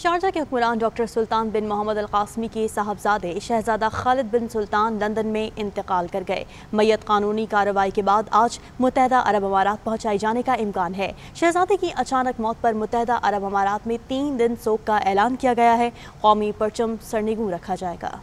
Sharjah के हुक्मरान doctor सुल्तान बिन मोहम्मद अलकासमी के साहबजादे शहजादा खालिद बिन सुल्तान लंदन में इंतकाल कर गए। मैत कानूनी कार्रवाई के बाद आज मुतहदा अरब अमारात पहुँचाए जाने का इम्कान है। शहजादे की अचानक मौत पर मुतहदा अरब अमारात में तीन दिन शोक का ऐलान किया गया है। कौमी परचम सरनिगू रखा जाएगा।